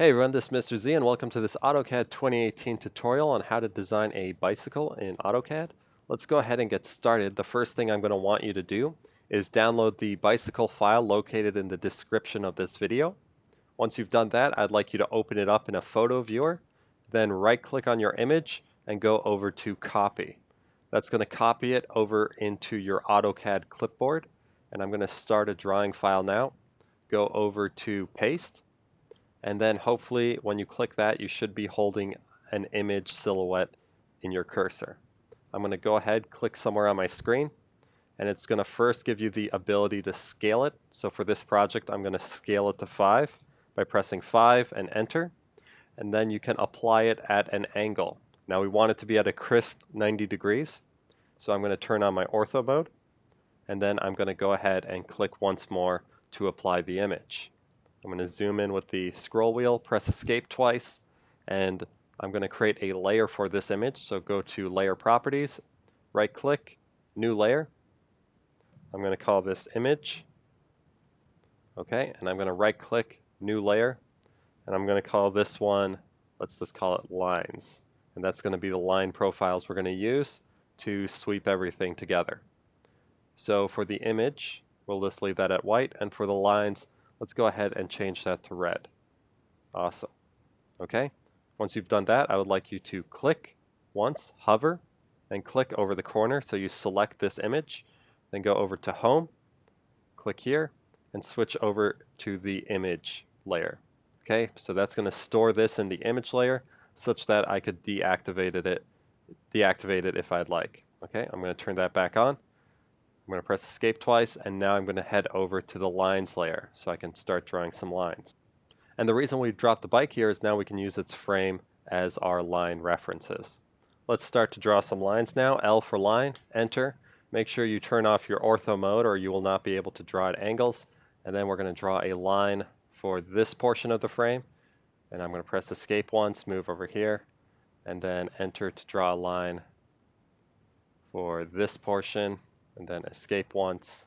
Hey everyone, this is Mr. Z and welcome to this AutoCAD 2018 tutorial on how to design a bicycle in AutoCAD. Let's go ahead and get started. The first thing I'm going to want you to do is download the bicycle file located in the description of this video. Once you've done that, I'd like you to open it up in a photo viewer, then right click on your image and go over to copy. That's going to copy it over into your AutoCAD clipboard and I'm going to start a drawing file now. Go over to paste and then hopefully when you click that, you should be holding an image silhouette in your cursor. I'm going to go ahead, click somewhere on my screen, and it's going to first give you the ability to scale it. So for this project, I'm going to scale it to 5 by pressing 5 and enter. And then you can apply it at an angle. Now we want it to be at a crisp 90 degrees. So I'm going to turn on my ortho mode. And then I'm going to go ahead and click once more to apply the image. I'm going to zoom in with the scroll wheel, press escape twice, and I'm going to create a layer for this image. So go to layer properties, right click, new layer. I'm going to call this image. Okay, and I'm going to right click, new layer, and I'm going to call this one, let's just call it lines. And that's going to be the line profiles we're going to use to sweep everything together. So for the image, we'll just leave that at white, and for the lines, Let's go ahead and change that to red. Awesome. Okay, once you've done that, I would like you to click once, hover, and click over the corner. So you select this image, then go over to Home, click here, and switch over to the image layer. Okay, so that's going to store this in the image layer such that I could deactivate it, deactivate it if I'd like. Okay, I'm going to turn that back on. I'm going to press escape twice and now I'm going to head over to the lines layer so I can start drawing some lines. And the reason we dropped the bike here is now we can use its frame as our line references. Let's start to draw some lines now. L for line, enter. Make sure you turn off your ortho mode or you will not be able to draw at angles. And then we're going to draw a line for this portion of the frame. And I'm going to press escape once, move over here, and then enter to draw a line for this portion and then escape once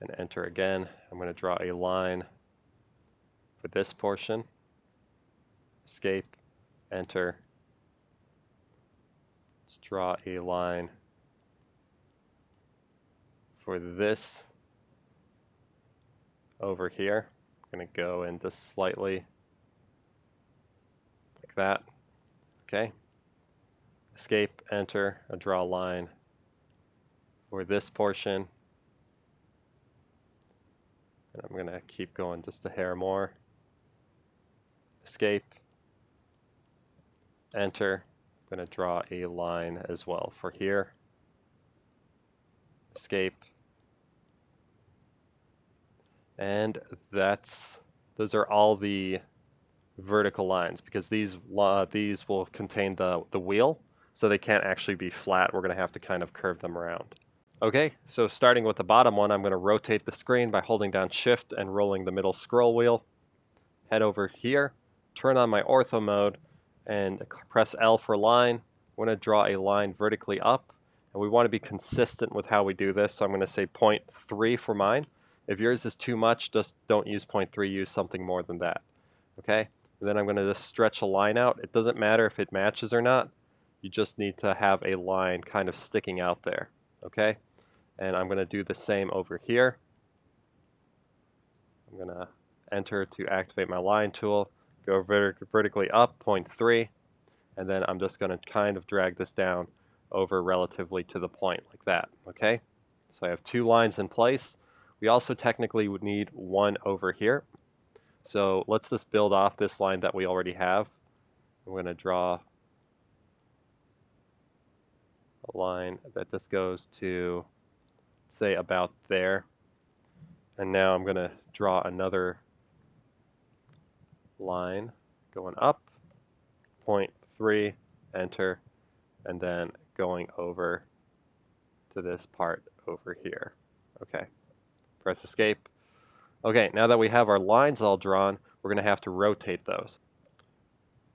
and enter again. I'm going to draw a line for this portion, escape, enter. Let's draw a line for this over here. I'm going to go in just slightly like that. Okay. Escape, enter, I draw a line for this portion. And I'm to keep going just a hair more. Escape. Enter. I'm to draw a line as well for here. Escape. And that's those are all the vertical lines because these uh, these will contain the the wheel so they can't actually be flat. We're to have to kind of curve them around. Okay, so starting with the bottom one, I'm going to rotate the screen by holding down shift and rolling the middle scroll wheel. Head over here, turn on my ortho mode, and press L for line. I'm going to draw a line vertically up, and we want to be consistent with how we do this, so I'm going to say 0.3 for mine. If yours is too much, just don't use 0.3, use something more than that. Okay, and then I'm going to just stretch a line out. It doesn't matter if it matches or not, you just need to have a line kind of sticking out there. Okay, and I'm going to do the same over here. I'm going to enter to activate my line tool, go vert vertically up 0.3, and then I'm just going to kind of drag this down over relatively to the point like that, okay? So I have two lines in place. We also technically would need one over here. So let's just build off this line that we already have. I'm going to draw a line that just goes to say about there. And now I'm going to draw another line going up, three, enter, and then going over to this part over here. Okay, press escape. Okay, now that we have our lines all drawn, we're going to have to rotate those.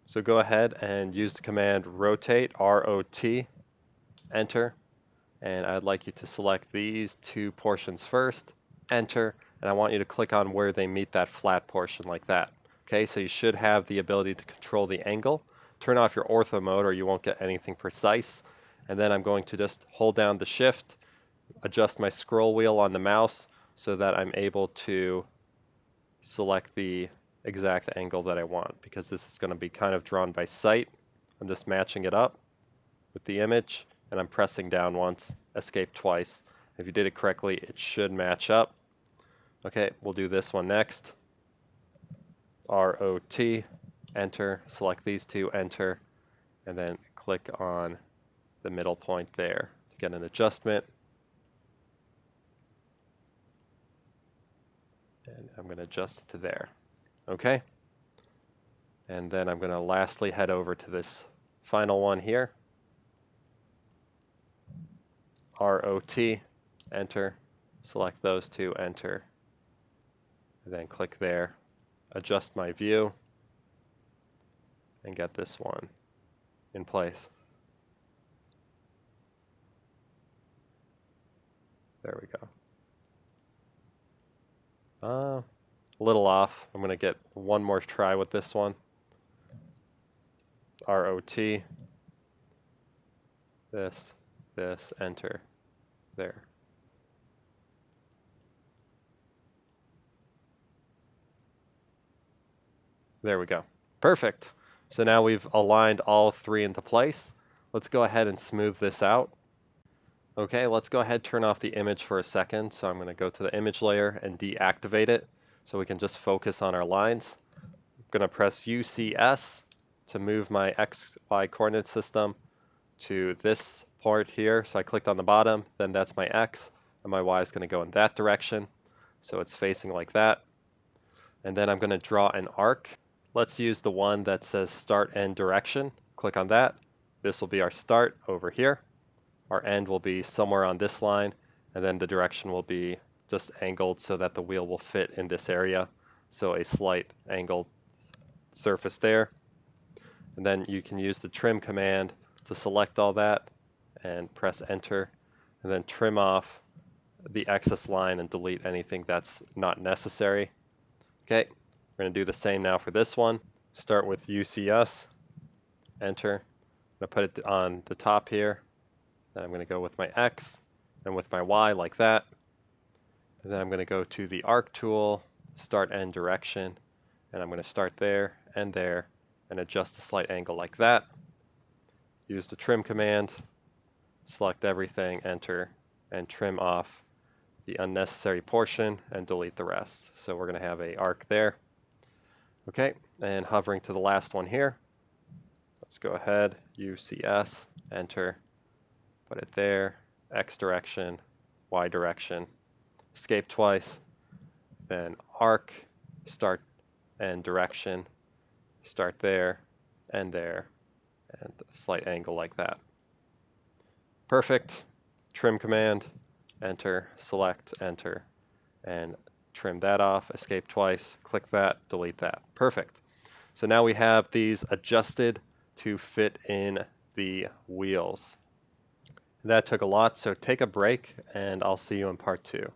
So go ahead and use the command rotate, R-O-T, enter, and I'd like you to select these two portions first, enter, and I want you to click on where they meet that flat portion like that. Okay, so you should have the ability to control the angle. Turn off your ortho mode or you won't get anything precise. And then I'm going to just hold down the shift, adjust my scroll wheel on the mouse so that I'm able to select the exact angle that I want because this is going to be kind of drawn by sight. I'm just matching it up with the image and I'm pressing down once, escape twice. If you did it correctly, it should match up. Okay, we'll do this one next. ROT, enter, select these two, enter, and then click on the middle point there to get an adjustment. And I'm going to adjust it to there. Okay? And then I'm going to lastly head over to this final one here. ROT, enter, select those two, enter, and then click there, adjust my view, and get this one in place. There we go. Uh, a little off. I'm going to get one more try with this one. ROT. This, this, enter, there. There we go. Perfect. So now we've aligned all three into place. Let's go ahead and smooth this out. Okay, let's go ahead and turn off the image for a second. So I'm going to go to the image layer and deactivate it so we can just focus on our lines. I'm going to press UCS to move my XY coordinate system to this point here. So I clicked on the bottom, then that's my X, and my Y is going to go in that direction. So it's facing like that. And then I'm going to draw an arc. Let's use the one that says start end direction. Click on that. This will be our start over here. Our end will be somewhere on this line, and then the direction will be just angled so that the wheel will fit in this area. So a slight angled surface there. And then you can use the trim command to select all that and press enter and then trim off the excess line and delete anything that's not necessary. Okay, we're going to do the same now for this one. Start with UCS, enter. I'm going to put it on the top here. Then I'm going to go with my X and with my Y like that. And then I'm going to go to the arc tool, start end direction, and I'm going to start there and there and adjust the slight angle like that. Use the trim command, select everything, enter, and trim off the unnecessary portion and delete the rest. So we're going to have a arc there. Okay, and hovering to the last one here. Let's go ahead, UCS, enter, put it there, X direction, Y direction, escape twice, then arc, start end direction, start there and there, and a slight angle like that. Perfect. Trim command, enter, select, enter, and trim that off, escape twice, click that, delete that. Perfect. So now we have these adjusted to fit in the wheels. That took a lot, so take a break and I'll see you in part two.